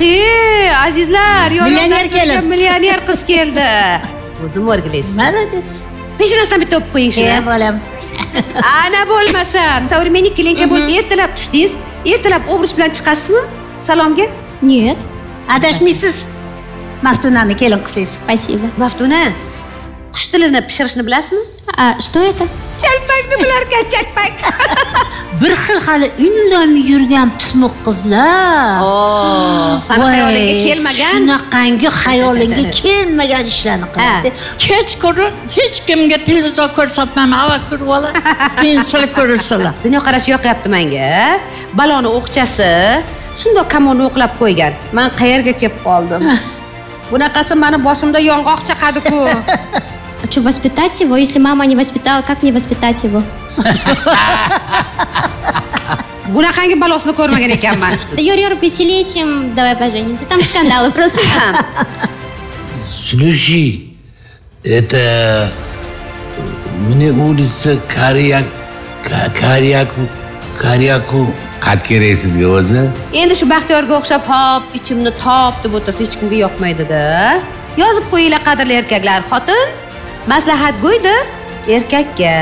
ehe azizlar Millioner kelin. millioner qiz keldi. O'zim o'rgilaysiz молодец peshanasidan bitta o'pib qo'ying shuni. E bolam. Ana bo'lmasam. Современник kelinka bo'lib ertalab tushdingiz. Ertalab obruch bilan chiqasizmi? Salomga? Нет. adashmaysiz. Maftunani kelin qilsangiz Спасибо. maftuna. Qush tilini pishirishni bilasizmi? Что это? Chalpakni bilarkan chalpak. Bir xil hali indamay yurgan pismiq qizlar. Sani Voy, xayolingga kelmagan. shunaqangi xayolinga kelmagan ishlarni qiladi. Kechqurun hech kimga televizor ko'rsatmayman ava ko'rib oladi keyin sizlar ko'rursalar dunyoqarash yoqyapti menga baloni o'qchasi shundoq kamonni o'qlab qo'ygan. Man qayerga kelib qoldim? Bunaqasi mani boshimda yong'oq chaqadiku А что, воспитать его? Если мама не воспитала, как мне воспитать его? bunaqangi balosini ko'rmagan ekanman Да Юр, Юр, веселее, чем давай поженимся. Там скандалы просто. Слушай, это мне улица Карьяк, Ka- Karyaku, Karyaku qad kerak sizga o'zi? endi shu baxtiyorga o'xshab hop ichimni top deb o'tirsa hech kimga yoqmaydida yozib qo'yinglar qadrli erkaklar xotin maslahatgo'ydir erkakka.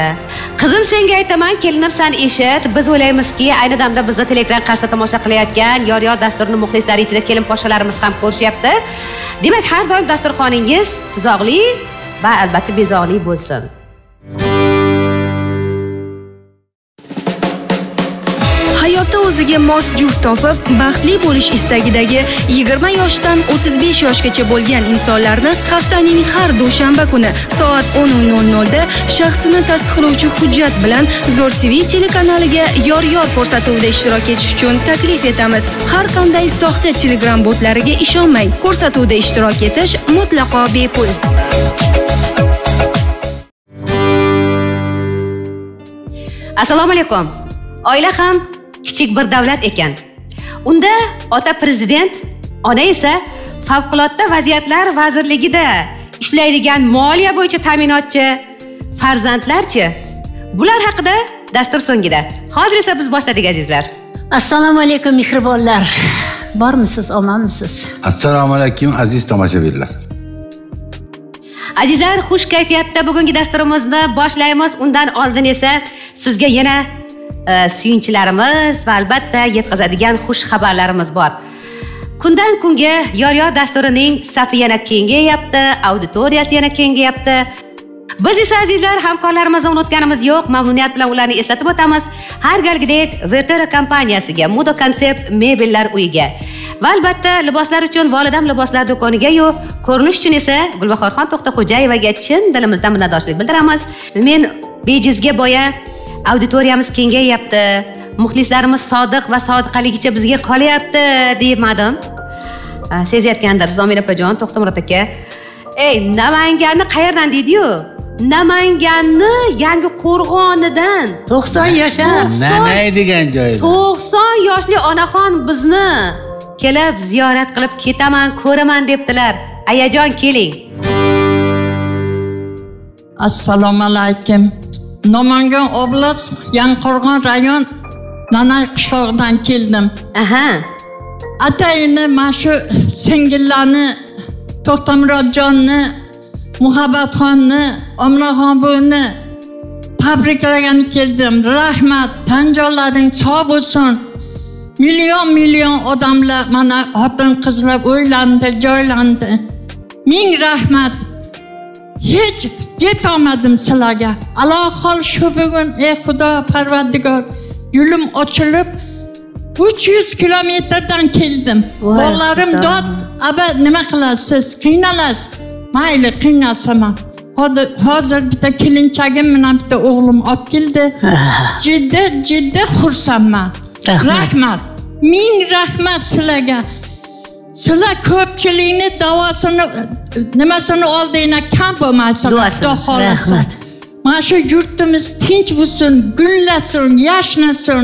Qizim senga aytaman kelinim san eshit. Biz o'ylaymizki ayni damda bizni teleekran qarshisida tomosha qilayotgan yor yor dasturini muxlislari ichida kelin poshalarimiz ham ko'rishyapti. Demak har doim dasturxoningiz tuzoqli va albatta bezog'li bo'lsin. Hayotda o'ziga mos juft topib baxtli bo'lish istagidagi 20 yoshdan 35 yoshgacha bo'lgan insonlarni haftaning har dushanba kuni soat 10:00 da shaxsini tasdiqlovchi hujjat bilan zo'r tv telekanaliga yor yor ko'rsatuvida ishtirok etish uchun taklif etamiz. Har qanday soxta telegram botlariga ishonmang. Ko'rsatuvda ishtirok etish mutlaqo bepul. Assalomu alaykum. Oila ham kichik bir davlat ekan. Unda ota prezident ona esa favqulodda vaziyatlar vazirligida ishlaydigan moliya bo'yicha ta'minotchi farzandlarchi. Bular haqida dastur so'ngida. Hozir esa biz boshladik azizlar. Assalomu alaykum mehribonlar. Bormisiz omonmisiz Assalomu alaykum aziz tomoshabinlar. azizlar xush kayfiyatda bugungi dasturimizni boshlaymiz. Undan oldin esa sizga yana E, suyunchilarimiz va albatta yetkazadigan xush xabarlarimiz bor. Kundan kunga yor yor dasturining safi yana kengayapti auditoriyasi yana kengayapti. Biz esa azizlar hamkorlarimizni unutganimiz yo'q. Mamnuniyat bilan ularni eslatib o'tamiz. Har galgidek vertera kompaniyasiga mudo konsept mebellar uyiga va albatta liboslar uchun volidam liboslar do'konigayu ko'rinish uchun esa gulbahorxon to'xtaxo'jayevaga chin dilimizdan minnatdorchilik bildiramiz. Men bejizga boya auditoriyamiz kengayapti muxlislarimiz sodiq va sodiqaligicha bizga qolyapti demadim Ah, sezayotgandirsiz omin opajon to'xtamurod aka. Ey namanganni qayerdan deydiyu? Namanganni yangi qo'rg'onidan. 90 yashar. Nanay degan joyda. to'qson yoshli onaxon bizni kelib ziyorat qilib ketaman ko'raman debdilar. Ayajon keling. Assalomu alaykum namangan oblast yangiqo'rg'on rayon nanay qishlog'idan keldim. Aha. Atayini mana shu singillarni to'xtamurodjonni muhabbatxonni omraxon buvini tabriklagani keldim. Rahmat tan jonlaring sog' bo'lsin. Million million odamlar mana xotin qizlar o'ylandi joylandi. Ming rahmat. Hech yetolmadim sizlarga. Alohol shu bugun ey xudo parvardigor. Yo'lim ochilib uch yuz kilometrdan keldim. Bolalarim dod aba nima qilasiz? Qiynalasiz. Mayli qiynalsaman. Hozir hozir bitta kelinchagim bilan bitta o'g'lim olib keldi. Jiddi jiddi xursandman. Rahmat. Ming rahmat sizlarga sizlar ko'pchilikni davosini nimasini oldinglar kam bo'lmasin xudo xohlasa mana shu yurtimiz tinch bo'lsin gullasin yashnasin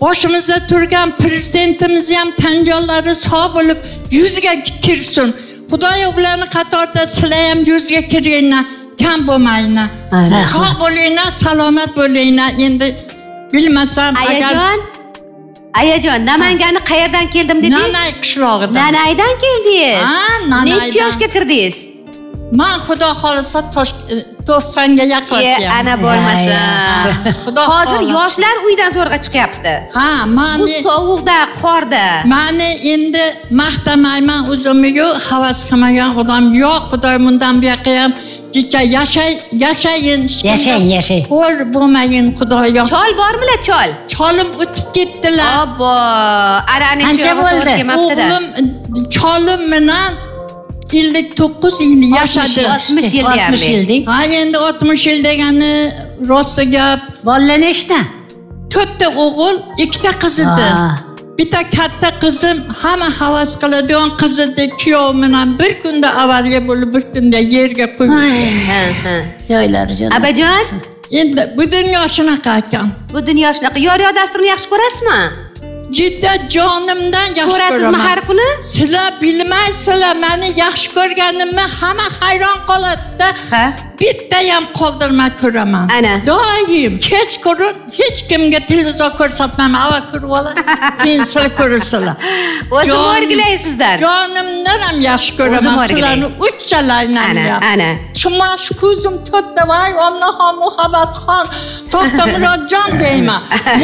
boshimizda turgan prezidentimiz ham tan jonlari sog' bo'lib yuzga kirsin xudoyo ularni qatorida sizlar ham yuzga kiringlar kam bo'lmanglar sog' bo'linglar salomat bo'linglar endi bilmasam agar ayajon namanganni qayerdan keldim dedingiz? Nanay qishlog'idan. Nanaydan keldingiz? Ha, Nanaydan. necha yoshga kirdingiz? Man xudo xohlasa tosh- to'qsonga e yaqinlashyapman ana bo'lmasa Xudo hozir yoshlar uydan zo'rg'a chiqyapti. Ha bu mani sovuqda qorda. Mani endi maqtamayman o'zimni havas qilmagan odam yo'q. Xudoy bundan buyoqqa ham kecha yashay yashayin Yashang, yashang. xo'r bo'lmagin xudoyim chol bormilar chol cholim o'tib ketdilar. Obbo ana ana Qancha bo'ldi? o'g'lim cholim bilan ellik to'qqiz yil yashadi. oltmish yil oltmish yildek ha endi oltmish yil degani rosa gap. Bolalar nechta? To'rtta o'g'il ikkita qiz edi. Bitta katta qizim hamma havas qiladigan qiz edi. Kuyov bilan bir kunda avariya bo'lib bir kunda yerga ha. joylari jo'nab abajon endi bu dunyo shunaqa ekan bu dunyo shunaqa yor yor dasturini yaxshi ko'rasizmi? Juda jonimdan yaxshi ko'rasizmi har ko'raman kuni? Sizlar bilmaysizlar mani yaxshi ko'rganimni hamma hayron qoladida. Ha bittayam qoldirmay ko'raman Ana. doim kechqurun hech kimga televizor ko'rsatmayman avval ko'rib olay keyin sizlar ko'rasizlar o'zim Jon- o'rgilaysizlar jonimdan ham yaxshi O'zim ko'raman o'rgilay. sizlarni uchalaringlarni ana ham ana shuma shu ko'zim to'rtta voy onaxon muhabbatxon to'xtamurodjon deyman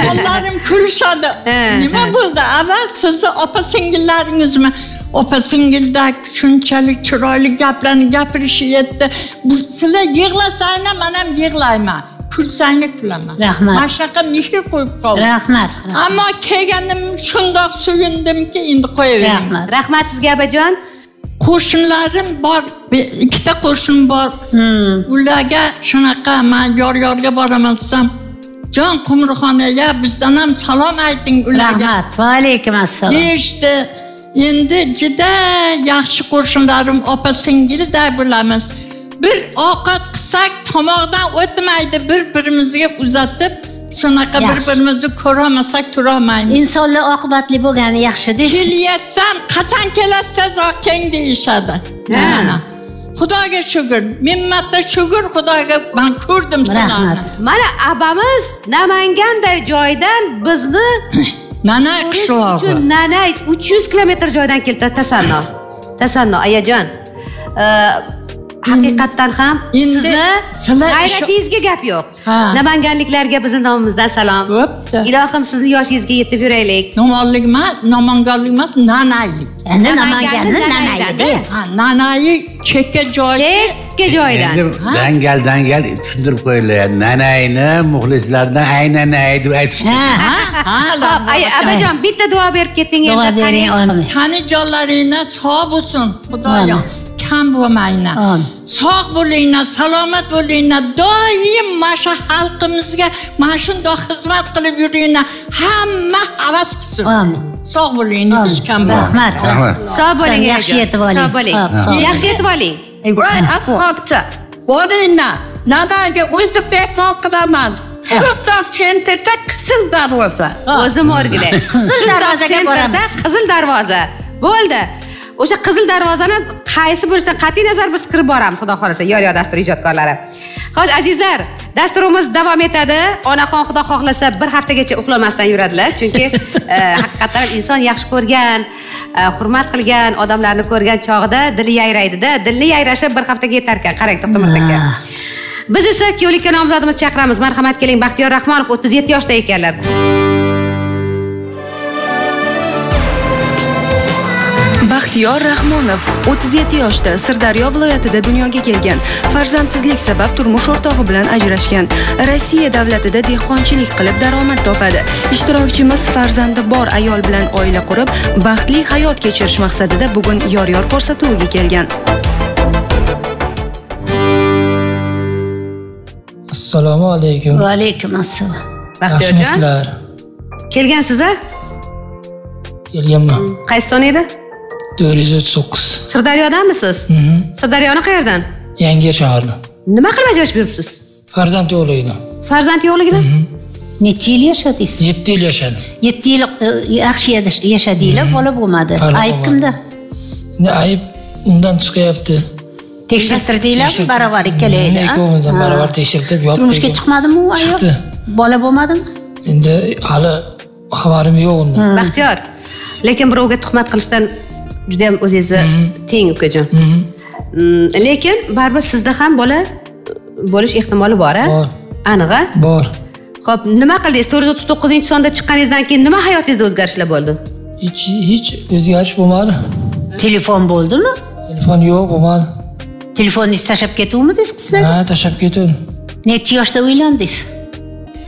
mollarim kulishadi Ha, nima ha. bo'ldi avval sizni opa singillaringizmi opa singildak shunchalik chiroyli gaplarni gapirishyapti bu sizlar yig'lasanglar man ham yig'layman. Kulsanglar kulaman Rahmat. mana shunaqa mehr qo'yib qoldim rahmat ammo kelganim shundoq suyundimki endi qo'yavering rahmat. Rahmat sizga abajon. Qo'shnilarim bor. Ikkita qo'shnim bor. Hmm. ularga shunaqa man yor yorga boraman desam jon qumrixonaga bizdan ham salom ayting ularga. Rahmat. Va alaykum assalom. Deyishdi endi juda yaxshi qo'shnilarim opa singilday bo'lamiz. Bir ovqat qilsak tomog'dan o'tmaydi bir birimizga uzatib shunaqa bir birimizni ko'rolmasak turolmaymiz. Insonlar oqibatli bo'lgani yaxshida kelyapsam qachon kelasiz tezroq keling deyishadi. Mana. Xudoga shukur ming marta shukur xudoga man ko'rdim sizlarni rahmat mana abamiz namanganday joydan bizni nana qishlog'i uchun nanay uch yuz kilometr joydan kelibdi tasanno. Tasanno ayajon haqiqatdan ham Endi sizni g'ayratingizga gap yo'q. Namanganliklarga bizni nomimizdan salom. Bo'pti. Ilohim sizni yoshingizga yetib yuraylik. Nomonlik emas nomanganlik emas nanaylik endi Namanganni ha nanayi chekka joy chekka joydan. Endi dangal dangal tushuntirib qo'yinglar nanayni muxlislardan aynanay deb aytishdi. Abajon bitta duo berib keting duo endi bering qani. jonlaringlar sog' bo'lsin xudoyim kam bo'lmanglar sog' bo'linglar salomat bo'linglar. Doim mana shu xalqimizga mana shundoq xizmat qilib yuringlar. Hamma havas qilsin. Sog' bo'linglar hech kam bo'lmang rahmat. Sog' bo'ling Yaxshi yetib oling. sog' bo'ling. Yaxshi yetib oling. Boringlar. Nanaga o'zi mehmon qilaman. Shundoq sentrda qizil darvoza. o'zim o'rgilay. Qizil darvozaga boramiz. qizil darvoza. Bo'ldi o'sha qizil darvozani qaysi bo'lishidan qat'iy nazar biz kirib boramiz xudo xohlasa. Yor yor dasturi ijodkorlari. Xo'sh azizlar dasturimiz davom etadi. Onaxon xudo xohlasa bir haftaga uxlamasdan yuradilar chunki e, haqiqatdan inson yaxshi ko'rgan e, hurmat qilgan odamlarni ko'rgan chog'ida dili yayraydida. Dilni yayrashi bir haftaga yetar ekan qarang to'xtamurod aka biz esa kuyovlikka nomzodimiz chaqiramiz. Marhamat keling baxtiyor rahmonov o'ttiz yetti yoshda ekanlar baxtiyor rahmonov 37 yoshda sirdaryo viloyatida dunyoga kelgan. Farzandsizlik sabab turmush o'rtog'i bilan ajrashgan. Rossiya davlatida dehqonchilik qilib daromad topadi. Ishtirokchimiz farzandi bor ayol bilan oila qurib baxtli hayot kechirish maqsadida bugun yor yor ko'rsatuviga kelgan. Assalomu alaykum. Va alaykum assalom baxtiyorjon yaxshimisizlar? Kelgansiz a kelganman. Qaysi son edi to'rt yuz o'ttiz to'qqiz sirdaryodanmisiz sirdaryoni qayerdan? Yangi shahardan nima qilib ajrashib yuribsiz? Farzand yo'qligidan farzand yo'qligidan necha yil yashadingiz? Yetti yil yashadim. Yetti yil e, yaxshi yashadinglar bola bo'lmadi. Ayb kimda? Endi ayb? Undan chiqyapti. Tekshirtirdinglarmi barobar ikkovimizdan Ha. barobar tekshirilib yotib turmushga chiqmadimi u ayol? Chiqdi. bola bo'lmadimi? Endi hali xabarim yo'q undan baxtiyor lekin birovga tuhmat qilishdan juda yam o'zingizni teng ukajon Mm, lekin baribir sizda ham bola bo'lish ehtimoli bor a Bor. aniq a bor. Ho'p nima qildingiz? To'rt yuz o'ttiz to'qqizinchi sonda chiqqaningizdan keyin nima hayotingizda o'zgarishlar bo'ldi? Hech hech o'zgarish bo'lmadi. Telefon bo'ldimi? Telefon yo'q bo'lmadi. Telefoningizni tashlab ketuvmidingiz qizlarga ha tashlab ketdim necha yoshda uylandingiz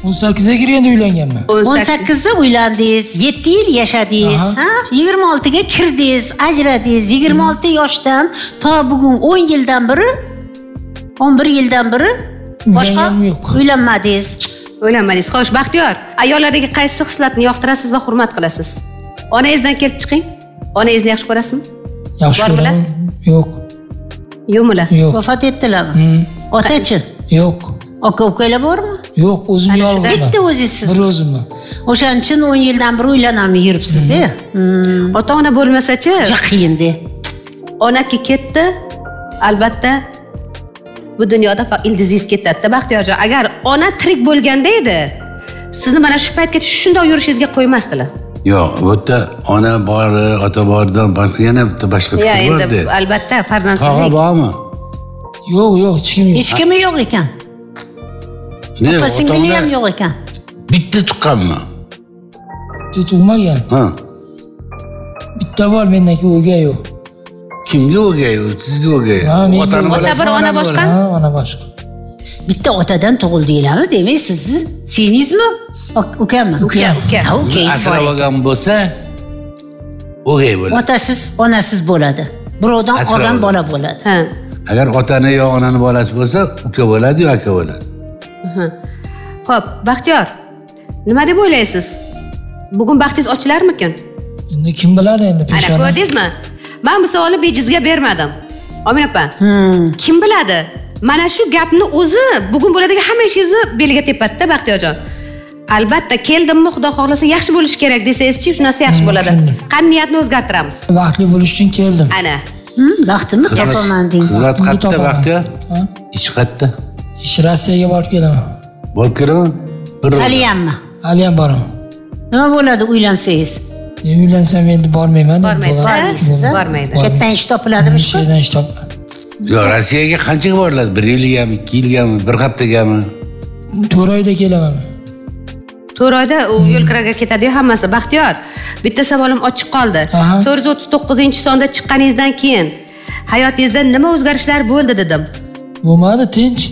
o'n sakkizga kirganda uylanganman. o'n sakkizda uylandingiz yetti yil yashadingiz ha? Yigirma oltiga kirdingiz ajradingiz. Yigirma olti yoshdan to bugun o'n yildan beri o'n bir yildan beri boshqa uylanmadingiz. O'ylanmadingiz xo'sh baxtiyor ayollardagi qaysi xislatni yoqtirasiz va hurmat qilasiz? Onangizdan kelib chiqing. Onangizni yaxshi ko'rasizmi? Yaxshi ko'raman. Yo'q. Yo'qmilar yo'q. Vafot etdilarmi? Otachi? Yo'q aka ukalar bormi? Yo'q o'zim yolg'izman bitta o'zingizsiz bir o'zimman o'shaning uchun o'n yildan beri uylanolmay yuribsizda Hmm, ota ona bo'lmasachi? Juda qiyinda onaki ketdi albatta bu dunyoda fa- ildizingiz ketadida baxtiyorjon agar ona tirik bo'lganda edi sizni mana shu paytgacha shundoq yurishingizga qo'ymasdilar. Yo'q bu yerda ona bori ota boridan boshqa yana bitta boshqa endi borda. albatta tog'a farzandsizlik bormi? Yo'q yo'q hech kim yo'q. Hech kimi yo'q ekan ne opa singili ham ota-ona yo'q ekan bitta tuqqanmi bitta tug'magan ha. Bitta bor mendan keyin o'gay yo'q kimga o'gay u sizga o'gay Ha, menga otani o'gay. Ota bolasimi bir, ona onani boshqa? bolasi? ha ona boshqa bitta otadan tug'ildinglarmi demak sizni singlingizmi Ok- ukammi uka uka Ha, ukangiz bor asrab ekan. olgan bo'lsa o'gay bo'ladi otasiz onasiz bo'ladi birovdan Asrab olgan oladi. bola bo'ladi ha agar otani yo onani bolasi bo'lsa uka bo'ladi yo aka bo'ladi ho'p baxtiyor nima deb o'ylaysiz? Bugun baxtingiz ochilarmikin endi kim biladi endi ana peshona? ko'rdingizmi? Man bu savolni bejizga bermadim. Omin opa kim biladi? Mana shu gapni o'zi bugun bo'ladigan hamma ishingizni beliga tepadida baxtiyorjon albatta keldimmi xudo xohlasa yaxshi bo'lishi kerak desangizchi shu narsa yaxshi bo'ladi. qani niyatni o'zgartiramiz? Baxtli bo'lish uchun keldim. Ana. Baxtimni topaman deng. Baxtimni qayerda baxtiyor? Ish qayerda ish rossiyaga borib kelaman. Borib kelaman? Bir haliyammi? Haliyam boraman. Nima bo'ladi uylansangiz? Uylansam endi bormayman. Bormaydi, bormaysiz, bormaydi. shu yerdan ish topiladimi shu? yerdan ish topiladi yo rossiyaga qanchaga boriladi? Bir yilgami ikki yilgami bir haftagami? To'rt oyda kelaman. To'rt oyda u yo'lkiraga ketadiyu hammasi. Baxtiyor bitta savolim ochiq qoldi. To'rt yuz o'ttiz to'qqizinchi sonda chiqqaningizdan keyin hayotingizda nima o'zgarishlar bo'ldi dedim. Bo'lmadi tinch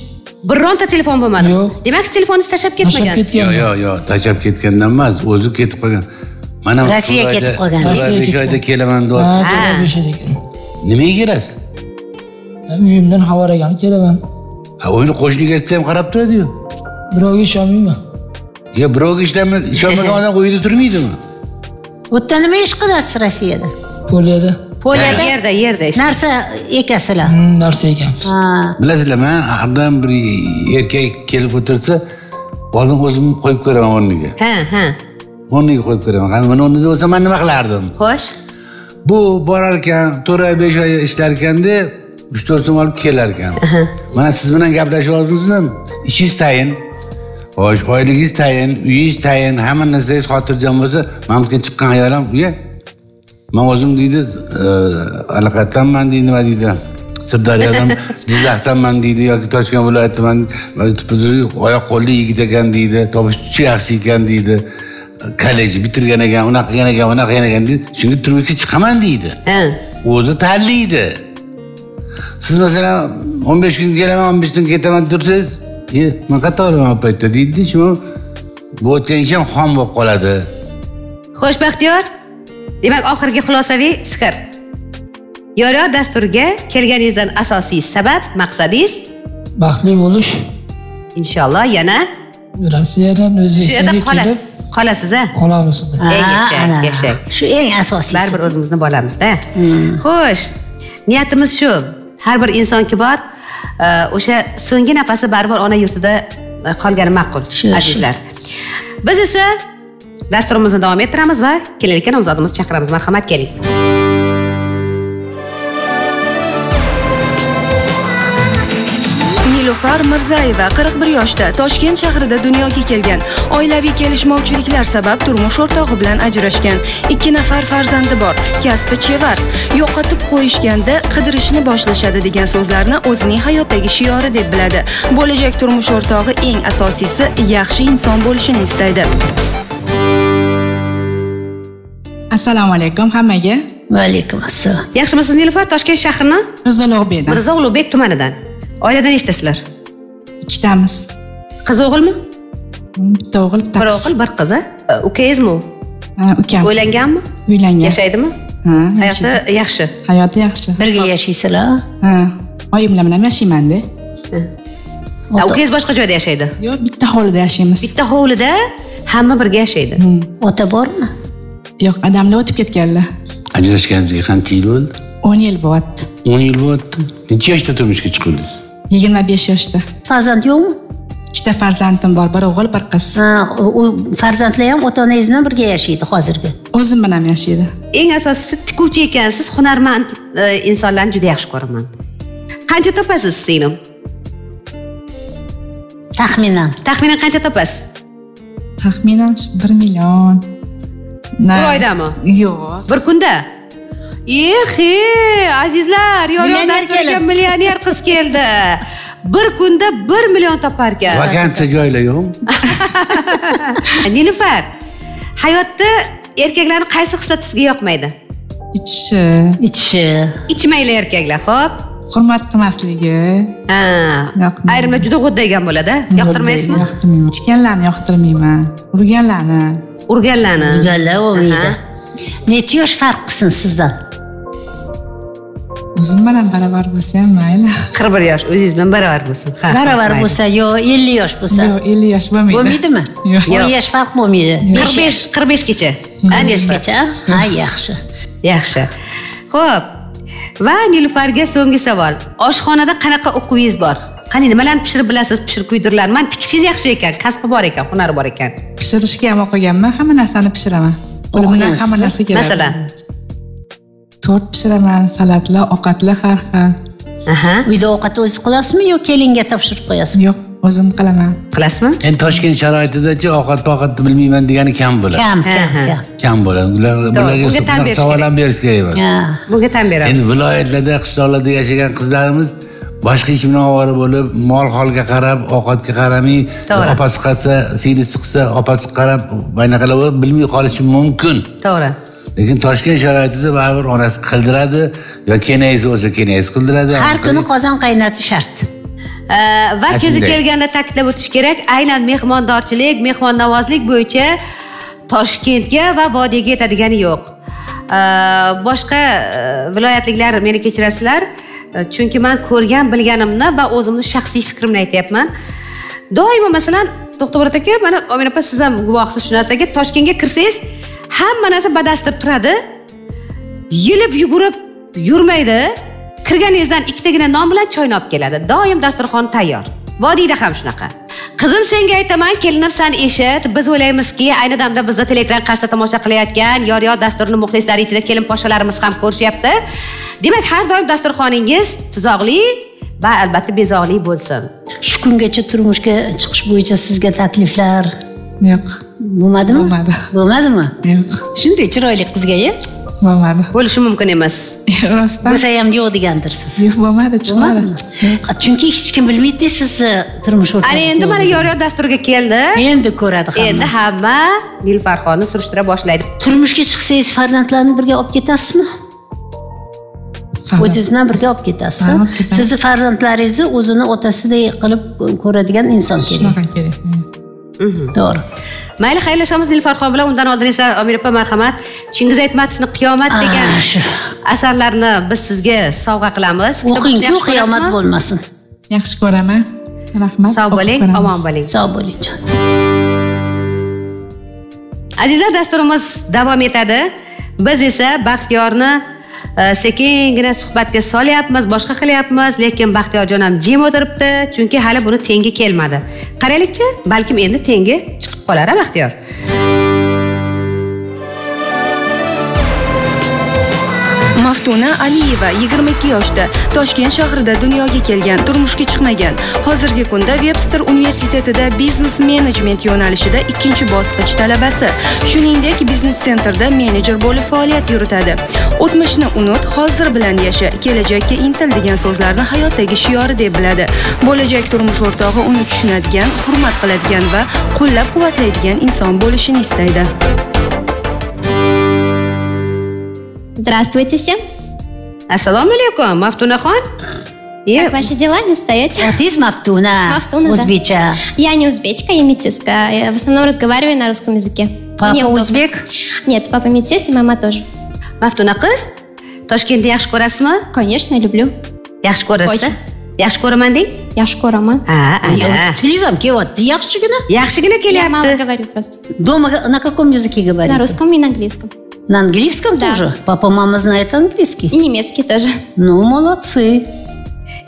bironta telefon bo'lmadi. Yo'q. demak siz telefoningizni tashlab tashlab ketmagansiz yo ketganman yo yo tashlab ketgandan emas o'zi ketib qolgan. Mana oyda- ketib qolgan. Rossiyaga besh ketib oyda qolgan. kelaman deyapsiz Ha. besh oyda nimaga kelasiz uyimdan havoragani kelaman. O'yini qo'shniga aytsa ham qarab turadiyu birovga ishonmayman. Yo birovga ishonmagan odam uyida turmaydimi? U yerda nima ish qilasiz rossiyada? Poliyada poliyada yerda yerda ish narsa ekasizlar Hmm, narsa ekanmiz ha. Bilasizlar man hardan bir erkak kelib o'tirsa oldin o'zim qo'yib ko'raman o'rniga. Ha ha. O'rniga qo'yib ko'raman. Qani buni o'rnida bo'lsa man nima qilardim? Xo'sh. Bu borar ekan to'rt oy besh oy ishlar ekanda uch to'rt so'm olib kelar ekan mana siz bilan gaplashib oldingizda ishingiz tayin. Xo'sh oyligingiz tayin uyingiz tayin hamma narsangiz xotirjam bo'lsa mamlakatga chiqqan ayolim uya man o'zim deydi e, allaqayerdanman deydi nima deydi? Sirdaryodan jizzaxdanman deydi yoki toshkent viloyatidan oyoq qo'lli yigit ekan deydi topish tutishi yaxshi ekan deydi. Kollej bitirgan ekan unaqa qilgan ekan unaqa qilgan ekan deydi. Shunga turmushga chiqaman deydi. O'zi tanlaydi siz masalan o'n besh kun kelaman o'n besh kun ketaman tursangiz e man qayerda boraman bu paytda deydida shu bu o'tgan ish ham xom bo'lib qoladi. Xo'sh baxtiyor demak oxirgi xulosaviy fikr. Yor yor dasturiga kelganingizdan asosiy sabab maqsadingiz? Baxtli bo'lish. Inshaalloh yana? Rossiyadan o'zbekistonga kelib qolasiz. A qolamiz. Yashang, shu eng asosiysi. Baribir o'zimizni bolamizda. Xo'sh niyatimiz shu. Har bir insonki bor e, o'sha so'nggi nafasi baribir ona yurtida e, qolgani ma'qul azizlar. Biz esa dasturimizni davom ettiramiz va kelayotgan nomzodimizni chaqiramiz. Marhamat keling. Nilufar mirzayeva qirq bir yoshda toshkent shahrida dunyoga kelgan. Oilaviy kelishmovchiliklar sabab turmush o'rtog'i bilan ajrashgan. Ikki nafar farzandi bor kasbi chevar. Yo'qotib qo'yishganda qidirishni boshlashadi degan so'zlarni o'zining hayotdagi shiori deb biladi. Bo'lajak turmush o'rtog'i eng asosiysi yaxshi inson bo'lishini istaydi. Assalomu alaykum hammaga. Va alaykum assalom yaxshimisiz nilufar? Toshkent shahrini? Mirzo ulug'bekdan mirzo ulug'bek tumanidan. Oilada nechtasizlar ikkitamiz. Qiz o'g'ilmi? Bitta o'g'il bitta bir qiz o'g'il bir qiz a? ukangizmi u Ha, ukam. Uylanganmi? Uylangan. Yashaydimi? Ha hayoti yaxshi. Hayoti yaxshi. Birga yashaysizlar ha oyim bilan ham yashaymanda Ha, ukangiz boshqa joyda yashaydi. Yo'q bitta hovlida yashaymiz. Bitta hovlida hamma birga yashaydi. Ota bormi yo'q adamlar o'tib ketganlar. Ajrashganingizga qancha yil bo'ldi o'n yil bo'lyapti o'n yil bo'lyapti necha yoshda turmushga chiqdingiz yigirma besh yoshda. Farzand yo'qmi? Ikkita farzandim bor bir o'g'il bir qiz. Ha u- farzandlar ham ota onangiz bilan birga yashaydi hozirgi. O'zim bilan yashaydi. Eng asosiysi tikuvchi ekansiz hunarmand e, insonlarni juda yaxshi ko'raman. Qancha topasiz singlim taxminan. Taxminan qancha topasiz? Taxminan bir million bir oydami yo'q. Bir kunda? Ehe azizlar yordamga kelin. millioner qiz keldi. Bir kunda bir million topar ekan vakansiya joylar yo'qmi nilufar hayotda erkaklarni qaysi xislati sizga yoqmaydi? Ichishi ichishi ichmayli erkaklar ho'p hurmat qilmasligi. Ha ayrimlar juda g'o'ddaygan bo'ladi. Yoqtirmaysizmi? yoqtirmayman ichganlarni yoqtirmayman. Urganlarni urganlarni Urganlar bo'lmaydi Aha. necha yosh farq qilsin sizdan? O'zim bilan barobar bo'lsa ham mayli. Qirq bir yosh o'zingiz bilan barobar bo'lsin. Ha barobar bo'lsa yo ellik yosh bo'lsa? Yo'q ellik yosh bo'lmaydi. Bo'lmaydimi? Yo'q. o'n yosh farq bo'lmaydi. Qirq besh qirq beshgacha o'n yoshgacha ha yaxshi. Yaxshi. Ho'p va nilufarga so'nggi savol. Oshxonada qanaqa o'quvingiz bor qani nimalarni pishirib bilasiz? Pishirib kuydirlarni man tikishingiz yaxshi ekan. Kasbi bor ekan hunari bor ekan. Pishirishga ham o'qiganman hamma narsani pishiraman. Qo'limdan hamma narsa keladi masalan? To'rt pishiraman salatlar ovqatlar har xil. Aha. Uyda ovqat o'zingiz qilasizmi yo kelinga topshirib qo'yasizmi? Yo'q o'zim qilaman. Qilasizmi? Endi toshkent sharoitidachi ovqat poqatni bilmayman degani kam bo'ladi. Kam kam kam. Kam bo'ladi. Ular bunga tan bularga berish savol kerak. ham berish kerak bunga tan endi beramiz viloyatlarda qishloqlarda yashagan qizlarimiz boshqa ish bilan ovora bo'lib mol holga qarab ovqatga qaramay To'g'ri. opasi qilsa singlisi qilsa opasi qarab anaqalar bo'lib bilmay qolishi mumkin. To'g'ri. Lekin toshkent sharoitida baribir onasi qildiradi yo kenayisi bo'lsa kenayisi qildiradi. Har kuni qozon qaynatish shart. Va kezi kelganda ta'kidlab o'tish kerak aynan mehmondorchilik mehmonnavozlik bo'yicha toshkentga va vodiyga yetadigani yo'q. Boshqa e, viloyatliklar meni kechirasizlar Э, chunki man ko'rgan bilganimni va o'zimni shaxsiy fikrimni aytyapman. Doimo masalan to'xtaborat aka mana omin opa siz ham guvohsiz shu narsaga. Toshkentga kirsangiz hamma narsa badastir turadi. Yilib yugurib yurmaydi. Kirganingizdan ikkitagina non bilan choyni olib keladi. Doim dasturxon tayyor. Vodiyda ham shunaqa. Qizim senga aytaman kelinim san eshit. Biz o'ylaymizki ayni damda bizni teleekran qarshisida tomosha qilayotgan yor yor dasturini muxlislari ichida kelin poshalarimiz ham ko'rishyapti. Demak har doim dasturxoningiz tuzoqli va albatta bezog'li bo'lsin. Shu kungacha turmushga chiqish bo'yicha sizga takliflar yo'q. Bo'lmadimi? Bo'lmadi. bo'lmadimi? Yo'q. Shunday chiroyli qizga bo'lmadi. Bo'lishi mumkin emas. Rostdan bo'lsa ham yo'q degandirsiz yo'q bo'lmadi chiqmadi. Chunki hech kim bilmaydi sizni turmush ana o'rtog'ingiz endi yo'q mana yor yor dasturiga keldi. Endi ko'radi endi hamma hamma nilfarxonni surishtira boshlaydi. Turmushga chiqsangiz farzandlarni birga olib ketasizmi? O'zingiz bilan birga olib ketasiz sizni farzandlaringizni o'zini otasidek qilib ko'radigan inson kerak. Shunaqa kerak. To'g'ri mayli xayrlashamiz nilfarxon bilan undan oldin esa omir opa marhamat. Chingiz aytmatovni qiyomat degan Ah, shu. asarlarni biz sizga sovg'a qilamiz. O'qingku qiyomat bo'lmasin. Yaxshi ko'raman. Rahmat sog' bo'ling omon bo'ling. Sog' bo'ling jon. Azizlar dasturimiz davom etadi. Biz esa baxtiyorni e, sekingina suhbatga solyapmiz boshqa qilyapmiz lekin baxtiyorjon ham jim o'tiribdi chunki hali buni tengi kelmadi. Qaraylikchi? Balkim endi tengi chiqib qolar a maftuna aliyeva 22 yoshda toshkent shahrida dunyoga kelgan turmushga chiqmagan. Hozirgi kunda webster universitetida biznes menejment yo'nalishida ikkinchi bosqich talabasi. Shuningdek biznes sentrda menejer bo'lib faoliyat yuritadi. O'tmishni unut hozir bilan yasha kelajakka intil degan so'zlarni hayotdagi shiori deb biladi. Bo'lajak turmush o'rtog'i uni tushunadigan hurmat qiladigan va qo'llab quvvatlaydigan inson bo'lishini istaydi. Здравствуйте всем. assalomu alaykum maftunaxon e Как ваши дела? Не стоите? otingiz maftuna Maftuna, да. o'zbekcha Я не узбечка, я метиска. Я в основном разговариваю на русском языке. papa Мне удобно. o'zbek Нет, папа метис и мама тоже. maftuna qiz toshkentni yaxshi ko'rasizmi Конечно, люблю. yaxshi ko'rasiz Очень. yaxshi ko'raman deng Я шкороман. ha ana tilingiz ham kelyapti yaxshigina yaxshigina Я мало kelyapti говорю просто. дома на каком языке говорите На русском и на английском. На английском Да. тоже? Папа мама знает английский. И немецкий тоже. ну молодцы.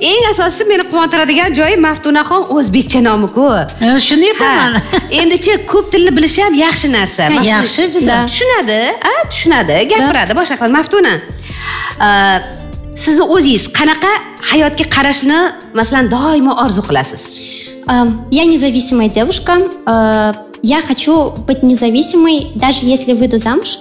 Eng asosiysi meni quvontiradigan joyi maftunaxon o'zbekcha nomiku shuni aytaman endichi ko'p tilni bilishi ham yaxshi narsa yaxshi juda tushunadi a tushunadi gapiradi boshqa qiladi maftuna sizni o'zingiz qanaqa hayotga qarashni masalan doimo orzu qilasiz Я независимая девушка. Я хочу быть независимой, даже если выйду замуж.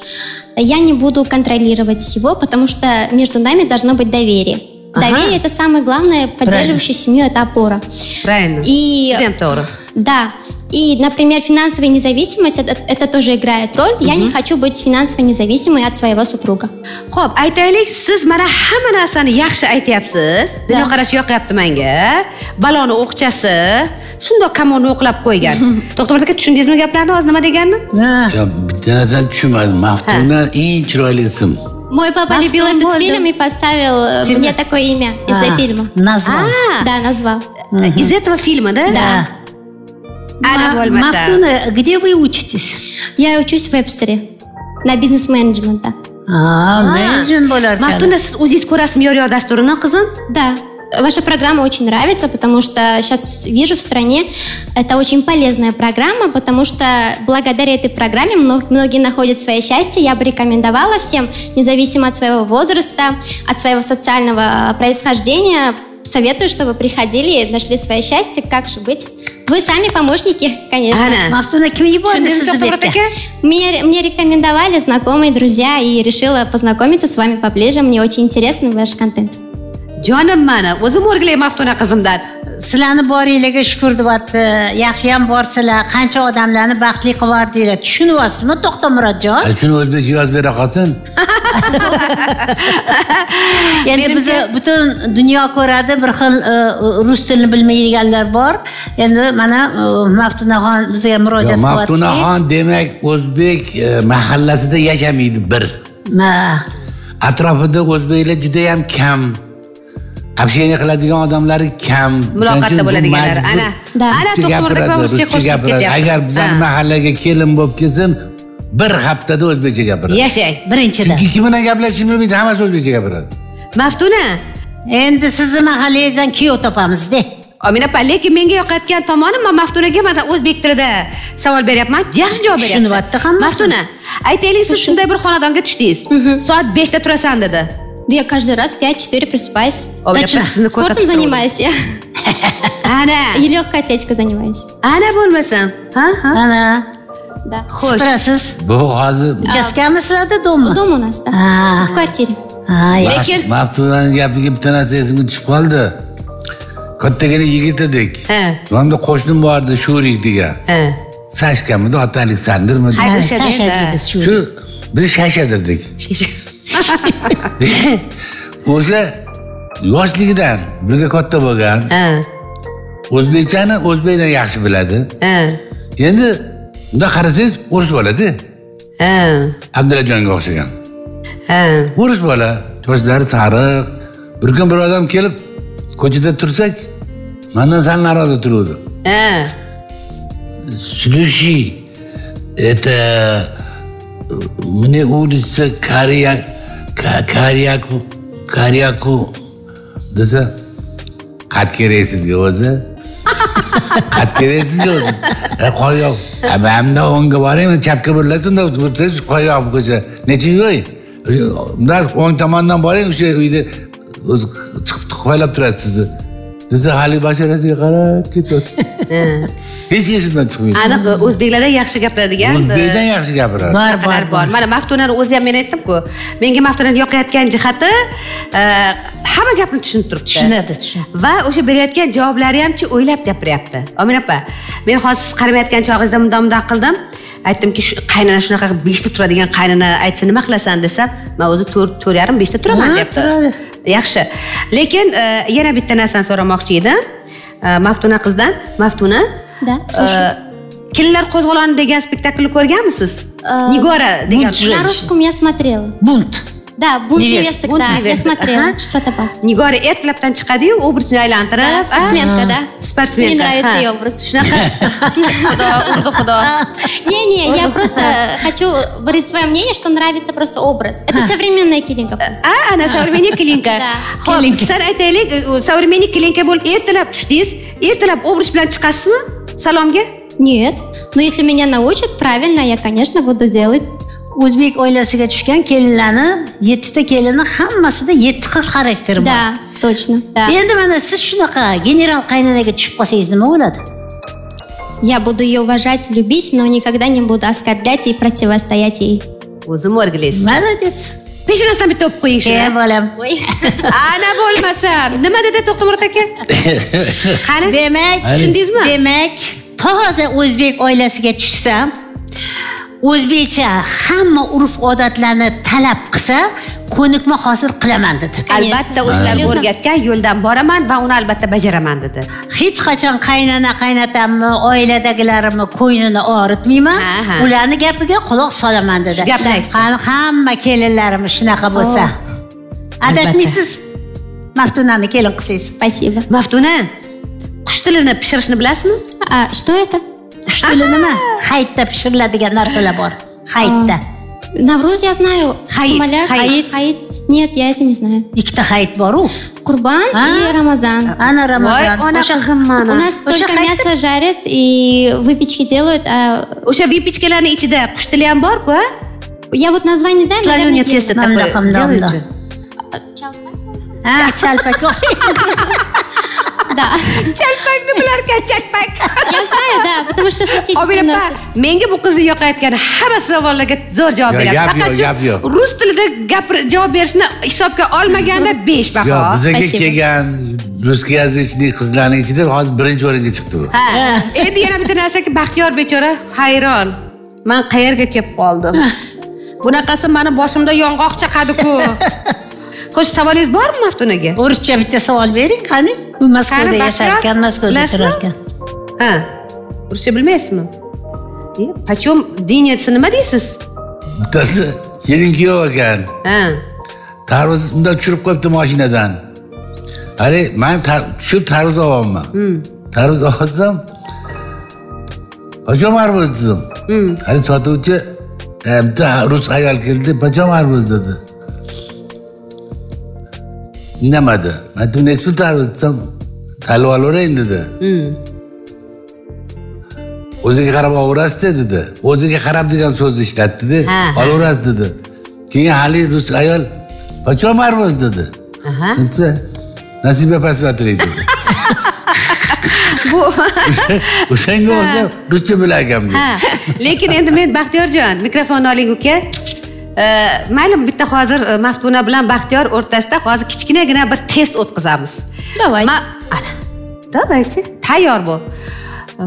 Я не буду контролировать его, потому что между нами должно быть доверие. Ага. Доверие это самое главное, поддерживающее семью, это опора. правильно И да, и, например, финансовая независимость это, это тоже играет роль. Я не хочу быть финансово независимой от своего супруга. ho'p aytaylik siz mana hamma narsani yaxshi aytyapsiz dunyoqarashi yoqyapti menga baloni o'qchasi shundoq kamonni o'qlab qo'ygan to'xtamur aka tushundingizmi gaplarni hozir nima deganini yo bitta narsani tushunmadim maftuna eng chiroyli ism Мой папа Мафтун любил этот фильм и поставил э, Фильм? мне такое имя из-за А, фильма. назвал Да, назвал. izetova filmida Да. ana Ма- bo'lmasa Мафтуна, где вы учитесь? Я учусь в Вебстере на бизнес-менеджмента. А, bo'lar ekan. maftuna siz o'zingiz ko'rasizmi yor yor dasturini qizim Да. Ваша программа очень нравится, потому что сейчас вижу в стране, это очень полезная программа, потому что благодаря этой программе мно- многие находят свое счастье. Я бы рекомендовала всем, независимо от своего возраста, от своего социального происхождения, советую, чтобы приходили и нашли свое счастье. Как же быть? Вы сами помощники, конечно. to'xtamur yerga? aka Мне, мне рекомендовали знакомые, друзья, и решила познакомиться с вами поближе. Мне очень интересен ваш контент. Jonim mani o'zim o'rgilay maftuna qizimdan. Sizlarni boringlarga shukur deyapti. Yaxshi ham borsalar qancha odamlarni baxtli qilib yubordinglar tushunyapsizmi to'xtamurodjon Ana shuni o'zbekcha yozib bera qolsin? Endi bizni butun dunyo ko'radi. Bir xil e, rus tilini bilmaydiganlar bor. Endi mana e, maftunaxon bizga murojaat qilyapti maftunaxon demak o'zbek e, mahallasida yashamaydi bir. Atrofida o'zbeklar judayam kam общение qiladigan odamlari kam. Muloqotda bo'ladiganlar. Ana. Ana gapiradi, ruscha qo'shilib ketyapti. agar bizani Ha. mahallaga kelin bo'lib kelsin bir haftada o'zbekcha gapiradi. Yashang birinchidan. Chunki kim bilan gaplashishni bilmaydi hammasi o'zbekcha gapiradi. Maftuna. Endi sizni mahallangizdan kuyov topamizda omina opa lekin menga yoqayotgan tomoni man maftunaga masalan o'zbek tilida savol beryapman. Yaxshi javob beryapti. Tushunyapti hammasi. maftuna aytaylik siz shunday bir xonadonga tushdingiz. Soat beshda turasan dedi Я каждый раз в 5-4 просыпаюсь. Точно. sizni Спортом занимаюсь я. ana И легкой атлетикой занимаюсь. ana bo'lmasam ha ha ana Да. xo'sh supurasiz bu hozir uchastkami sizlarda dommi Дом у нас, да. А. В ha Lekin- maftunani gapiga bitta narsa esimga tushib qoldi kattagina yigit edik Ha. yonimda qo'shnim bordi shurik degan ha sashkamidi ota aleksandrmi Hay, Ha, Sasha deydi. shu o'sha yoshligidan birga katta bo'lgan ha. o'zbekchani o'zbekdan yaxshi biladi. Endi bundoq qarasangiz o'ris bolada ha. Abdullajonga o'xshagan. Ha. O'ris bola sochlari sariq bir kun bir odam kelib ko'chada tursak mandan sal nariroqda turuvdi. Ha. Слушай, это мне улица Карьяк, Karyaku, Karyaku desa qat kerak sizga o'zi. Qat kerak sizga o'zi. E, qo'yoq hamda o'ngga boring chapga buriladi unda o'tsangiz qo'yoq ko'cha. Necha yo'y undan o'ng tomondan boring o'sha uyda o'zi chiqib tiqvalab turadi sizni desa haligi basharasiga qarab ketyapti hech esimdan chiqmaydi. Aniq o'zbeklarda yaxshi gapiradigan o'zbekdan yaxshi gapiradi. Bor bor bor. Mana maftunani o'zi ham men aytdimku menga maftunani yoqayotgan jihati e, hamma gapni tushunib turibdi. Tushunadi tushunadi. Va o'sha berayotgan javoblari hamchi o'ylab gapiryapti. Omin opa men hozir siz qaramayotgan chog'ingizda mundoq mundoq qildim. Aytdimki shu qaynona shunaqa beshta turadigan qaynona aytsa nima qilasan desam man o'zi to'rt to'rt yarim beshta turaman deyapti. turadi. Yaxshi. Lekin e, yana bitta narsani so'ramoqchi edim. E, maftuna qizdan maftuna Да, e, kelinlar qo'zg'oloni degan spektaklni ko'rganmisiz? Nigora degan На русском я смотрела. bunt Да, бунт Невест, невесток, бунт да, я смотрела. ага. Шпрот опас. nigora ertalabdan chiqadiyu obrochni aylantirib Да, спортсменка, да? sportsmenka Мне нравится ее образ. shunaqa xudo urdi xudo Не-не, я просто хочу выразить свое мнение, что нравится просто образ. Это современная килинка просто. a ana современник kelinka Да. ho'p Kelinka. san aytaylik современник kelinka bo'lib ertalab tushdingiz ertalab obroch bilan chiqasizmi salomga Нет. Но если меня naучат правильно, я, конечно, буду делать. O'zbek oilasiga tushgan kelinlarni yettita kelinni hammasida yetti xil xarakteri bor. Да, точно, да. endi mana siz shunaqa general qaynonaga tushib qolsangiz nima bo'ladi? Я буду ее уважать, любить, но никогда не буду оскорблять и противостоять ей. o'zi o'rgilaysiz malades peshanasidan bitta o'pib qo'ying e shuni bolam. Ой. ana bo'lmasam nima dedi to'xtamurod aka? Qani? Demak tushundingizmi demak toza o'zbek oilasiga tushsam o'zbekcha hamma urf odatlarni talab qilsa ko'nikma hosil qilaman dedi. Albatta o'zlari o'rgatgan yo'ldan boraman va uni albatta bajaraman dedi. Hech qachon qaynona qaynotamni oiladagilarimni ko'nglini og'ritmayman. Ularni gapiga quloq solaman dedi. Gapni aytdi. qani hamma kelinlarimiz shunaqa bo'lsa. Adashmaysiz. Maftunani kelin qilsangiz. Спасибо. maftuna qush tilini pishirishni bilasizmi? Что это? Qush tili nima hayitda pishiriladigan narsalar bor hayitda Навруз я знаю. Хаид, Сомаля, хаид. хаид. Нет, я это не знаю. ikkita hayit boru Курбан А? и Рамазан. ana voy ramazon ona o'sha qizim У нас только мясо жарят и выпечки делают, а o'sha vipichkalarni ichida qush tili ham borku a я вот название не знаю, слоеное тесто такое Намда, намда. делаете? ha chalpak Да. chalpakni chalpak Я знаю, да, потому что соседи приносят. menga bu qizni yoqayotgani hamma savollarga zo'r javob beradi. gap faqat shu gap rus tilida gapir javob berishni hisobga olmaganda besh baho. Yo'q bizaga kelgan ruskoязычный qizlarning ichida hozir birinchi o'ringa chiqdi bu. Ha. Endi yana bitta narsaki baxtiyor bechora hayron. Man qayerga kelib qoldim? Bunaqasi mani boshimda yong'oq chaqadiku xo'sh savolingiz bormi maftunaga? O'rischa bitta savol bering qani u moskvada Qani, yashar Baxtiyor, ekan moskvada bilasizmi? turar ekan ha ruscha bilmaysizmi? E, почем diniyasi nima deysiz? Bittasi kelin kuyov ekan ha. Tarvuz undan tushirib qo'yibdi moshinadan haligi man tushib tarvuz olyapman tarvuz olsam qachon arbuz dedim. Haligi sotuvchi e, bitta rus ayol keldi qachon arbuz dedi indamadi man aytdim nechi pul tarvuz desam talib olavering dedi. O'ziga qarab olaverasiz dedi o'ziga qarab degan so'zni ishlatdida olaverasiz dedi. Keyin haligi rus ayol qachon arbuz dedi tushunsa nasiba посмотри dedi. Bu O'sha- o'shanga o'zi ruscha bilar ekanmiz ha. Lekin endi men baxtiyorjon mikrofonni oling uka mayli bitta hozir maftuna bilan baxtiyor o'rtasida hozir kichkinagina bir test o'tkazamiz Давайте. Ana давайте tayyor bu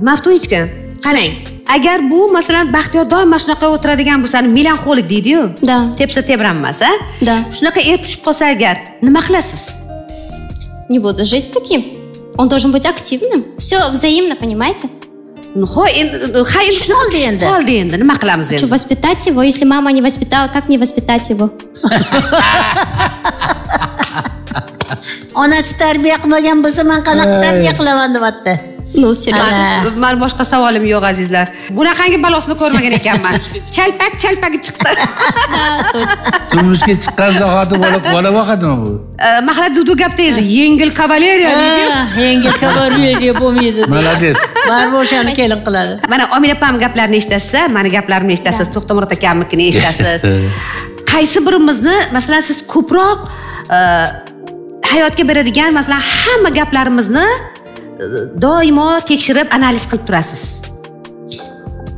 maftunichka qarang agar bu masalan baxtiyor doim mana shunaqa o'tiradigan bo'lsa melanxolik deydiyu Да. tepsa tebranmas a Да. shunaqa erib tushib qolsa agar nima qilasiz Не буду жить таким. Он должен быть активным. Все взаимно, понимаете? Ho endi ha endi qoldi endi. qoldi endi nima qilamiz Хочу endi воспитать его. Если мама не воспитала, как не воспитать его? onasi tarbiya qilmagan bo'lsa man qanaqa tarbiya qilaman deyapti Ну, mani boshqa savolim yo'q azizlar. Bunaqangi balosini ko'rmagan ekanman. Chalpak chalpagi chiqdi. Turmushga chiqqan zahoti bola bola boqadimi bu? E, mahalla dudu gapda edi. Yengil kavaleriya yengil kavaleriya bo'lmaydi. Молодец baribir o'shani kelin qiladi. Mana omin opam gaplarini eshitasiz mani gaplarimni eshitasiz. To'xtamurod akamnikini eshitasiz. Qaysi birimizni masalan siz ko'proq e, hayotga beradigan masalan hamma gaplarimizni doimo tekshirib analiz qilib turasiz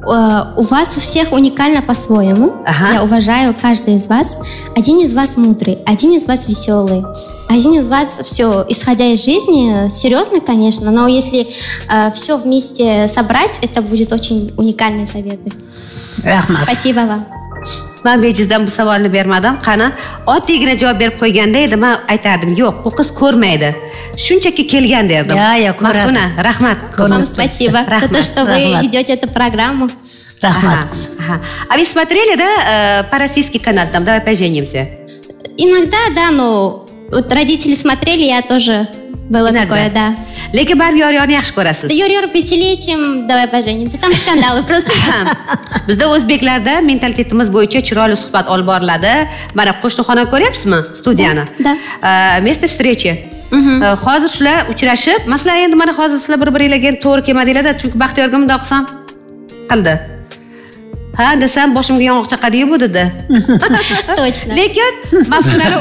Э, У вас у всех уникально по-своему. Ага. Я уважаю каждый из вас. Один из вас мудрый, один из вас веселый, один из вас все, исходя из жизни, серьезный, конечно, но если все вместе собрать, это будет очень уникальные советы. rahmat Спасибо вам. Man bejizdan bu savolni bermadim qani oddiygina javob berib qo'yganda edi man aytardim yo'q bu qiz ko'rmaydi shunchaki kelgan derdim Ya, ya, ko'radi. maftuna rahmat Вам спасибо за то, Рахмат, что вы рахмат. ведете эту программу. rahmat ага. А вы смотрели, да, э, по российский канал, там, давай поженимся? Иногда, да, но вот родители смотрели, я тоже было Иногда. такое, да. Lekin baribir yor yorni yaxshi ko'rasiz. Юр-Юр веселее, чем «Давай поженимся». Там скандалы просто. Bizda o'zbeklarda mentalitetimiz bo'yicha chiroyli suhbat olib boriladi. Mana qo'shni xonani ko'ryapsizmi? Studiyani. Да. Э, Место встречи. Э, Hozir shular uchrashib, masalan, endi mana hozir sizlar bir-biringlarga to'g'ri kelmadinglar-da, chunki Baxtiyorga bundoq qilsam qildi. Ha, desam boshimga yong'oq chaqadi-yu bu dedi. Точно. Lekin Maftunani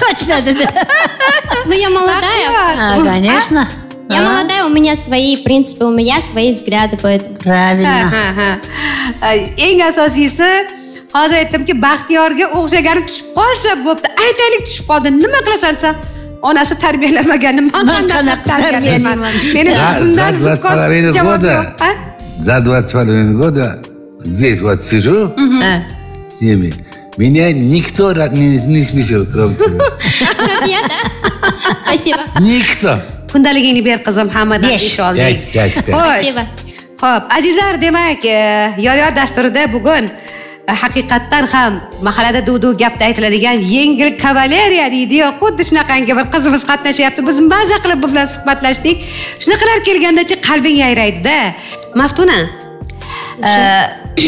точно dedi. Ну, я молодая. ha конечно Я молодая, у меня свои принципы, у меня свои взгляды, поэтому... правильно eng asosiysi hozir aytdimki baxtiyorga o'xshagani tushib qolsa bo'pti. Aytaylik tushib qoldi. Nima qilasan desa onasi tarbiyalamagan. Man qanaqa tarbiyalayman meni За, bundan за 20 kos половиной javob yo'q, ha? За два с половиной года здесь вот сижу с ними. Меня никто не, не смешил, кроме тебя. Как я, да? Спасибо. Никто. kundaligingni ber qizim hammadan Besh. besh oldik Pek, pek, pek. Xo'sh. Спасибо. Ho'p, azizlar, demak, e, yor yor dasturida bugun e, haqiqatdan ham mahallada duv gapda aytiladigan yengil kavaleriya deydi-yu, xuddi shunaqangi bir qizimiz qatnashyapti. Biz maza qilib bu bilan suhbatlashdik. Shunaqalar kelgandachi qalbing yayraydi-da. Maftuna, e,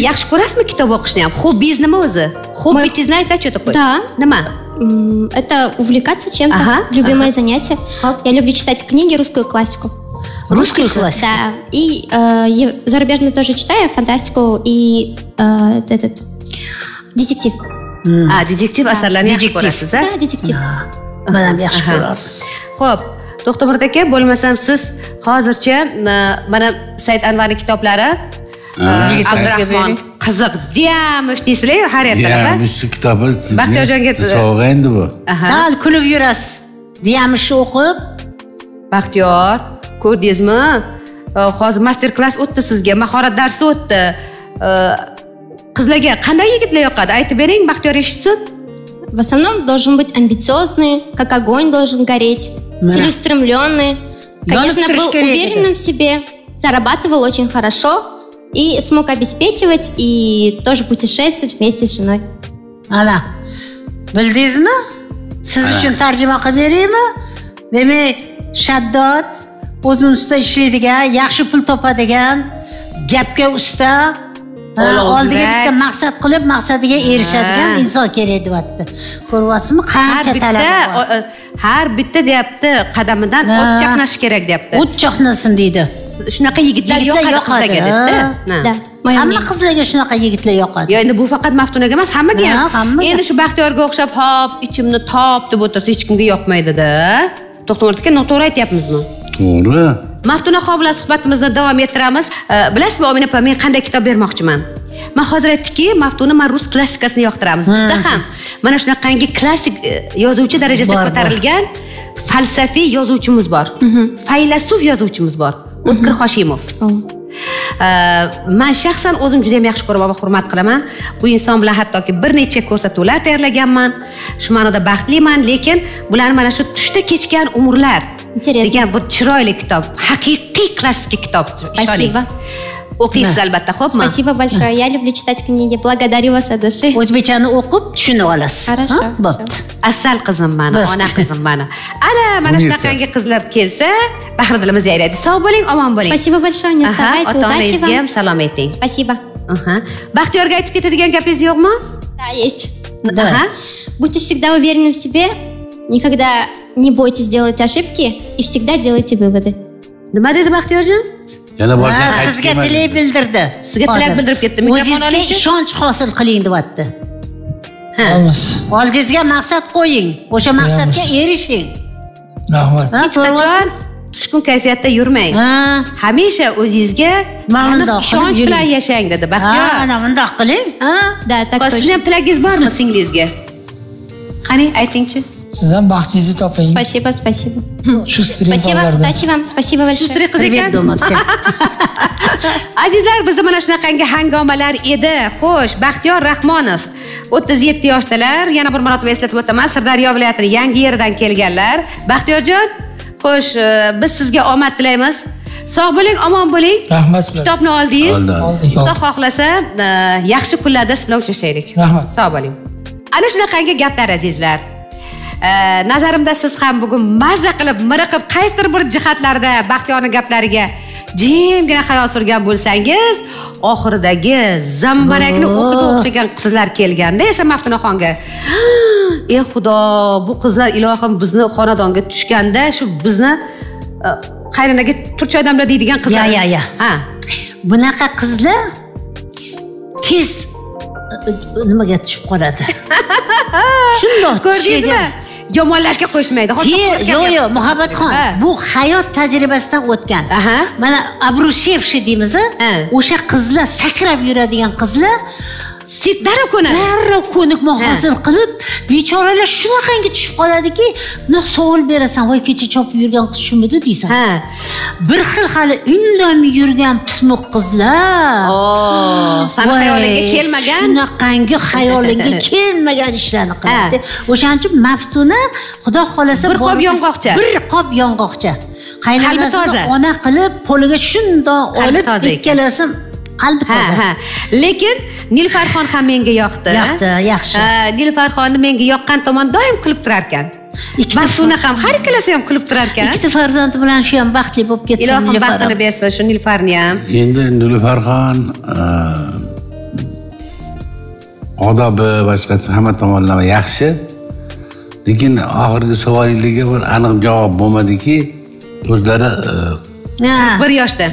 yaxshi ko'rasizmi kitob o'qishni ham? Hobbingiz nima o'zi? Hobbingizni aytach o'tib qo'y. Да. Nima? М, Это увлекаться чем-то, любимое занятие. Я люблю читать книги, русскую классику. Русскую классику. Да, и э, зарубежную тоже читаю, фантастику и э, этот детектив. A, detektiv asarlarni yaxshi Detektiv. ko'rasiz, a? Да, детектив. man ham yaxshi ko'rardim Xo'p, To'xtamurod aka, bo'lmasam siz hozircha mana Said Anvarning kitoblari Abdurahmon bering. qiziq deyamish deysizlar har ertalab. Shu kitobi Baxtiyorjonga- sovg'a endi bu. Sal kulib yurasiz deyamishni o'qib Baxtiyor, ko'rdingizmi? Hozir master klass o'tdi sizga, mahorat darsi o'tdi. Qizlarga qanday yigitlar yoqadi? Aytib bering, Baxtiyor eshitsin. В основном должен быть амбициозный, как огонь должен гореть, Да. целеустремленный. Конечно, был уверенным в себе, зарабатывал очень хорошо и смог обеспечивать и тоже путешествовать вместе с женой. ana bildingizmi siz uchun tarjima qilib beraymi demak shaddod o'zini ustida ishlaydigan yaxshi pul topadigan gapga usta oldiga bitta maqsad qilib maqsadiga erishadigan Ha. inson kerak deyapti. Ko'ryapsizmi? Qancha talab bor? har bitta deyapti qadamidan o't chaqnashi kerak deyapti. o't chaqnasin deydi. Shunaqa yigitlar yoqadi qizlarga hamma qizlarga shunaqa yigitlar yoqadi. Yo endi bu faqat maftunaga emas hammaga Ha, ham endi shu baxtiyorga o'xshab hop ichimni top deb o'tirsa hech kimga yoqmaydida. To'xtamurod aka noto'g'ri aytyapmizmi To'g'ri. maftunaxo bilan suhbatimizni davom ettiramiz. Bilasizmi omina opa men qanday kitob bermoqchiman? Man hozir aytdiki maftuna man rus klassikasini yoqtiramiz. Bizda ham mana shunaqangi klassik e, yozuvchi darajasiga ko'tarilgan falsafiy yozuvchimiz bor. Faylasuf yozuvchimiz bor o'tkir hoshimov. О. man shaxsan o'zim juda ham yaxshi ko'raman va hurmat qilaman. Bu inson bilan hattoki bir necha ko'rsatuvlar tayyorlaganman. Shu ma'noda baxtliman lekin bularni mana shu tushda kechgan umrlar Интересно. degan bir chiroyli kitob haqiqiy klassik kitob Спасибо. o'qiysiz albatta xo'pmi Спасибо большое. Я люблю читать книги. Благодарю вас от души. o'zbekchani o'qib tushunib olasiz Хорошо, bo'pti asal qizim mani ona qizim mani ana mana shunaqangi qizlar kelsa bahri dilimiz yayraydi sog' bo'ling omon bo'ling Спасибо большое. Не Aha, уставайте. ota Удачи onangizga ham salom ayting Спасибо. Baxtiyorga aytib ketadigan gapingiz yo'qmi Да, есть. Будьте всегда уверены в себе. Никогда не бойтесь делать ошибки и всегда делайте выводы. nima dedi baxtiyorjon yana qaytib sizga tilak bildirdi. Sizga tilak bildirib ketdi. O'zingizga ishonch hosil qiling deyapti. Olamiz oldingizga maqsad qo'ying. O'sha maqsadga erishing. Hech Ha, to'g'rimi? qachon tushkun kayfiyatda yurmang. Ha. Hamisha o'zingizga aniq ishonch bilan yashang dedi ha baxtiyor. ana bundoq qiling. Ha. Да, так sizni ham точно. tilagingiz bormi singlingizga qani aytingchi siz ham baxtingizni toping. Спасибо, спасибо. shu Спасибо, удачи вам, спасибо большое. Shustri qiz привет ekan дома всем azizlar bizda mana shunaqangi hangomalar edi. Xo'sh baxtiyor rahmonov o'ttiz yetti yoshdalar. Yana bir marotaba eslatib o'taman. Sirdaryo viloyatini yangi yeridan kelganlar. Baxtiyorjon xo'sh e, biz sizga omad tilaymiz. Sog' bo'ling omon bo'ling. Rahmat sizlarga kitobni oldingiz. Oldim. oldik xudo xohlasa e, yaxshi kunlarda siz bilan uchrashaylik. Rahmat. sog' bo'ling. Ana shunaqangi gaplar azizlar nazarimda siz ham bugun mazza qilib miriqib qaysidir bir jihatlarda baxtiyorni gaplariga jimgina xayol surgan bo'lsangiz oxiridagi zambarakni o'qida o'xshagan qizlar kelganda esa maftunaxonga ey xudo bu qizlar ilohim bizni xonadonga tushganda shu bizni e, qaynanaga turcha odamlar deydigan qizlar. Ya, ya. ha. Bunaqa qizlar tez e, e, nimaga tushib qoladi? Shundoq ko'rdingizmi yomonlashga qo'shmaydi. Hozir Ke- qo'rqyapman. yo'q yo'q muhabbatxon Ha. bu hayot tajribasidan o'tgan. Mana abrushevshi deymiz o'sha qizlar sakrab yuradigan qizlar Sit darrov ko'nadi. Darrov ko'nikma hosil qilib bechoralar shunaqangi tushib qoladiki bundoq savol berasan voy kecha chopib yurgan qiz shumidi deysan. Ha. Bir xil hali indamay yurgan pismiq qizlar. Oo, sani xayolingga kelmagan. shunaqangi xayolingga kelmagan ishlarni qiladi. O'shaning uchun maftuna xudo xohlasa Bir qop yong'oqcha. bir qop yong'oqcha. Qaynonasini ona qilib qo'liga shundoq olib ikkalasi qalbi ha toza. ha. Lekin nilfarxon ham menga yoqdi. Yoqdi, yaxshi. Ha, nilfarxonni menga yoqqan tomon doim kulib turar ekan Ikkita maftuna ham har ikkalasi ham kulib turar ekan ikkita farzandi bilan shu ham baxtli bo'lib ketsin ilohim baxtini bersin shu nilfarni ham. Endi nilufarxon odobi boshqasi hamma tomonlama yaxshi. Lekin oxirgi savolingizga bir aniq javob bo'lmadiki o'zlari e. bir yoshda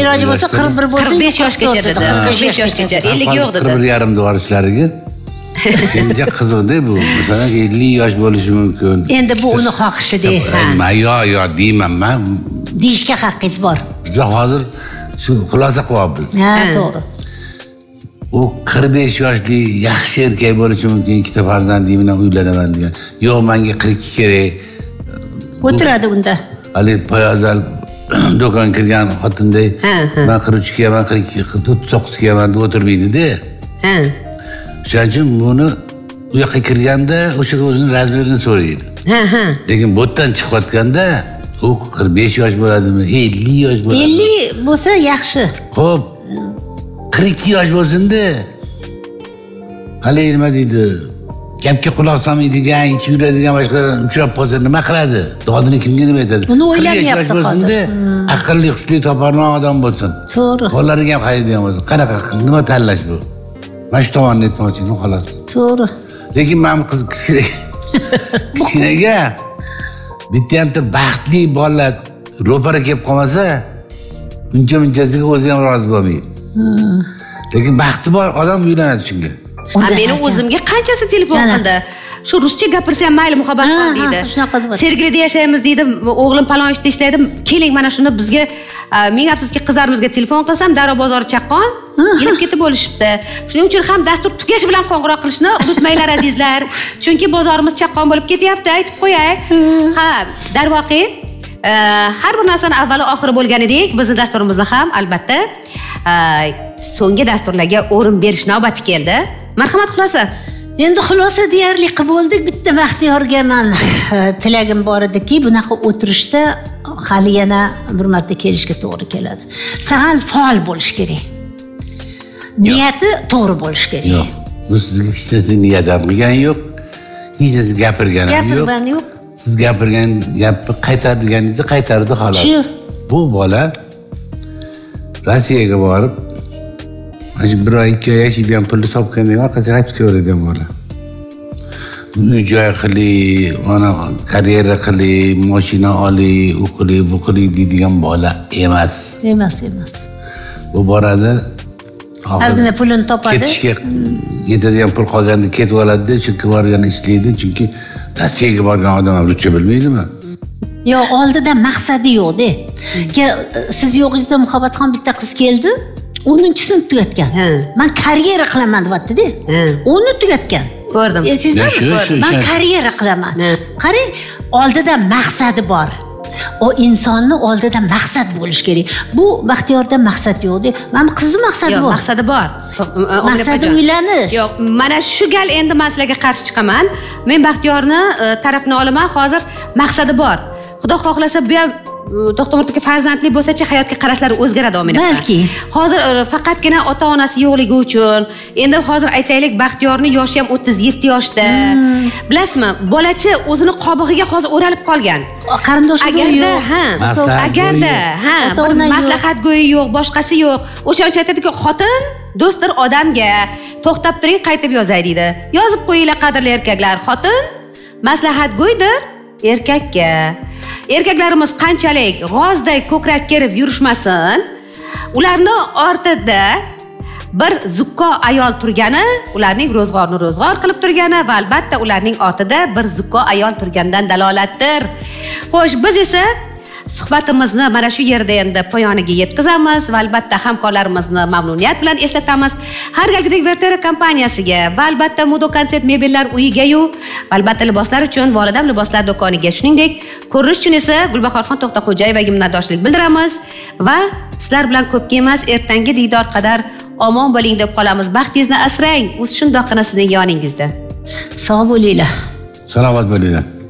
iloji bo'lsa qirq bir bo'lsin 45 yoshgacha dedi. qirq besh 45 yoshgacha. 50 yo'q qirq bir dedi. yarim devorishlariga endi qiziqda bu. Masalan ellik yosh bo'lishi mumkin. Endi bu uni xohishida yo yo deyman man deyishga haqqingiz bor. Biza hozir shu xulosa qilyapmiz. Ha to'g'ri. U qirq besh yoshli yaxshi erkak bo'lishi mumkin ikkita farzandim bilan uylanaman degan. Yo'q manga qirq ikki kerak. O'tiradi unda. Haligi poyabzal do'konga kirgan xotinday man qirq uch kiyaman qirq ikki o'ttiz to'qqiz kiyaman deb o'tirmaydida. Ha. O'shaning uchun buni u yoqqa kirganda o'sha o'zini razmerini so'raydi. Ha ha. Lekin bu yerdan chiqayotganda u qirq besh yosh bo'ladimi ellik yosh bo'ladimi? Ellik bo'lsa yaxshi. Ho'p qirq ikki yosh bo'lsinda. Haligi nima deydi gapga quloq solmaydigan ichib yuradigan boshqa uchrab qolsa nima qiladi? Dodini kimga nima aytadi? Buni 45 o'ylamyapti yosh bo'lsinda aqlli hushli toparman odam bo'lsin. To'g'ri. Bolalariga ham qaraydigan bo'lsin. Qanaqa nima tanlash bu? Mana shu tomonni aytmoqchi edim xolos. To'g'ri. Lekin man qiz kichkina kichkinaga bitta hamta baxtli bola ro'para kelib qolmasa uncha munchasiga o'zi ham rozi bo'lmaydi. Lekin baxti bor odam uylanadi shunga Ha, meni o'zimga qanchasi telefon qildi? Shu ruscha gapirsam ham mayli muhabbat Ha, qil deydi. shunaqa sergelida yashaymiz deydi o'g'lim palon ishda ishlaydi. Keling mana shuni bizga a, ming afsuski qizlarimizga telefon qilsam darrov bozor chaqqon yelib ketib bo'lishibdi. Shuning uchun ham dastur tugashi bilan qo'ng'iroq qilishni unutmanglar azizlar. Chunki bozorimiz chaqqon bo'lib ketyapti aytib qo'yay. Ha. Darvoqe e, har bir narsani avvali oxiri bo'lganidek bizni dasturimizni ham albatta e, so'nggi dasturlarga o'rin berish navbati keldi marhamat xulosa. Endi xulosa deyarli qilib bo'ldik bitta baxtiyorga man eh, tilagim bor ediki bunaqa o'tirishda hali yana bir marta kelishga to'g'ri keladi. Sal faol bo'lish kerak. Niyati to'g'ri bo'lishi kerak. Yo'q. Bu sizga hech narsa niyat ham qilgani yo'q. Hech narsa gapirgani ham yo'q. Gapirmani yo'q. Siz gapirgan gapni qaytardiganingizni qaytardi xolos. Shu. bu bola rossiyaga borib mana shu bir oy ikki oy yashaydigan pulni sopgandan orqacha qaytib kelaveradigan bola uy joy qiling mana karyera qiling moshina oling u qiling bu qiling deydigan bola emas emas emas bu boradi ozgina pulini topadi ketishga yetadigan pul qolganda ketib oladida borib yana ishlaydi chunki rossiyaga borgan odam ruscha bilmaydimi yo oldida maqsadi yo'qda siz yo'g'ingizda muhabbatxon bitta qiz keldi o'ninchi sinf tugatgan man karyera qilaman deyaptida. O'nni tugatgan. Ko'rdim. shu, man karyera qilaman. Qarang oldida maqsadi bor. U insonni oldida maqsad bo'lishi kerak. Bu baxtiyorda maqsad yo'qda. Mani qizni maqsadi bor. maqsadi bor. Maqsadi uylanish. yo'q mana shu gal endi man sizlarga qarshi chiqaman. Men baxtiyorni e, tarafini olaman. Hozir maqsadi bor. Xudo xohlasa bu ham to'xtamurod aka farzandli bo'lsachi hayotga qarashlari o'zgaradi ominafa Balki. hozir e, faqatgina ota onasi yo'qligi uchun endi hozir aytaylik baxtiyorni yoshi ham o'ttiz yetti yoshda. Hmm. bilasizmi bolachi o'zini qobig'iga hozir o'ralib qolgan. Qarindoshi agarda ha agarda ha ona yo'q. maslahat go'yi yo'q boshqasi yo'q. O'shaning uchun aytadiki xotin do'stdir odamga to'xtab turing qaytib yozay deydi. Yozib qo'yinglar qadrli erkaklar. Xotin maslahat go'ydir erkakka erkaklarimiz qanchalik g'ozday ko'krak kerib yurishmasin? Ularni ortida bir zukko ayol turgani ularning ro'zg'orni ro'zg'or qilib turgani va albatta ularning ortida bir zukko ayol turganidan dalolatdir. Xo'sh biz esa suhbatimizni mana shu yerda endi poyoniga yetkazamiz va albatta hamkorlarimizni mamnuniyat bilan eslatamiz. Har galgidek vertera kompaniyasiga va albatta mudo konsert mebellar uyigayu va albatta liboslar uchun volidam liboslar do'koniga shuningdek ko'rinish uchun esa gulbahorxon to'xtaxo'jayevaga minnatdorchilik bildiramiz va sizlar bilan ko'pga emas ertangi diydor qadar omon bo'ling deb qolamiz. Baxtingizni asrang u shundoqqina sizning yoningizda. Sog' bo'linglar. Salomat bo'linglar